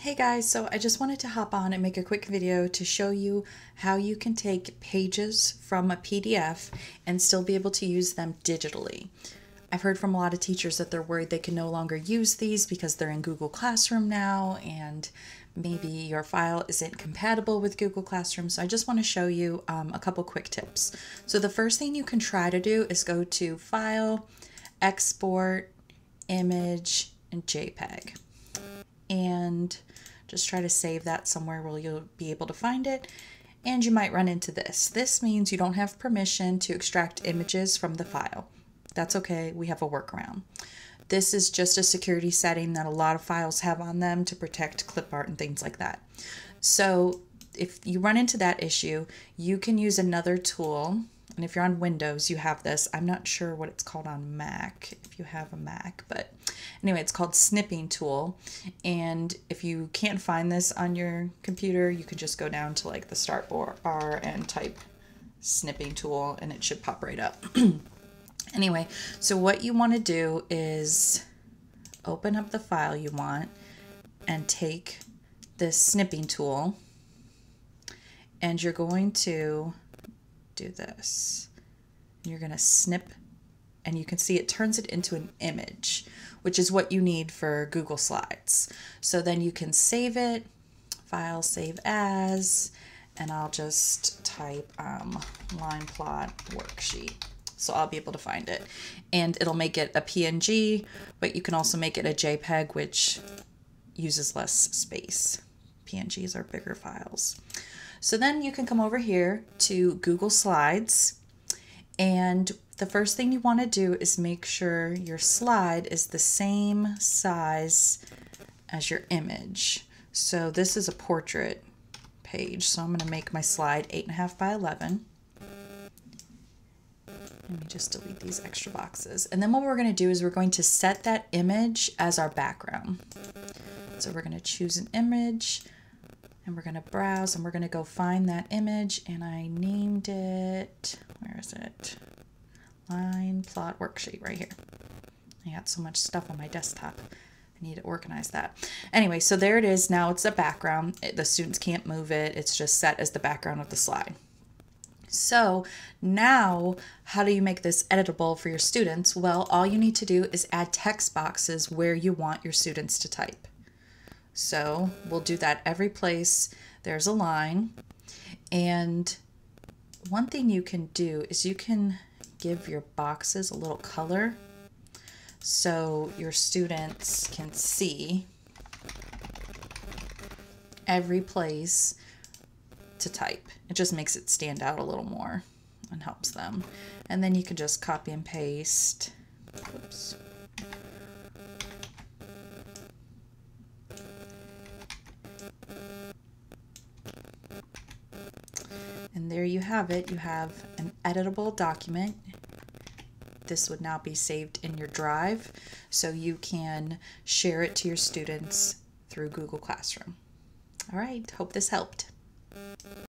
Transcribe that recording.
Hey guys, so I just wanted to hop on and make a quick video to show you how you can take pages from a PDF and still be able to use them digitally. I've heard from a lot of teachers that they're worried they can no longer use these because they're in Google Classroom now and maybe your file isn't compatible with Google Classroom. So I just want to show you um, a couple quick tips. So the first thing you can try to do is go to File, Export, Image, and JPEG. And just try to save that somewhere where you'll be able to find it. And you might run into this. This means you don't have permission to extract images from the file. That's okay, we have a workaround. This is just a security setting that a lot of files have on them to protect clip art and things like that. So if you run into that issue, you can use another tool and if you're on Windows, you have this. I'm not sure what it's called on Mac, if you have a Mac, but anyway, it's called Snipping Tool. And if you can't find this on your computer, you can just go down to like the start bar and type Snipping Tool and it should pop right up. anyway, so what you want to do is open up the file you want and take this snipping tool and you're going to do this. You're going to snip and you can see it turns it into an image, which is what you need for Google Slides. So then you can save it, file save as, and I'll just type um, line plot worksheet. So I'll be able to find it. And it'll make it a PNG, but you can also make it a JPEG, which uses less space. PNGs are bigger files. So then you can come over here to Google Slides and the first thing you want to do is make sure your slide is the same size as your image. So this is a portrait page. So I'm going to make my slide 8.5 by 11. Let me just delete these extra boxes. And then what we're going to do is we're going to set that image as our background. So we're going to choose an image and we're going to browse and we're going to go find that image and I named it, where is it? Line plot worksheet right here. I got so much stuff on my desktop. I need to organize that. Anyway, so there it is. Now it's a background. The students can't move it. It's just set as the background of the slide. So now, how do you make this editable for your students? Well, all you need to do is add text boxes where you want your students to type. So we'll do that every place there's a line. And one thing you can do is you can give your boxes a little color so your students can see every place to type. It just makes it stand out a little more and helps them. And then you can just copy and paste. Oops. There you have it. You have an editable document. This would now be saved in your drive so you can share it to your students through Google Classroom. All right, hope this helped.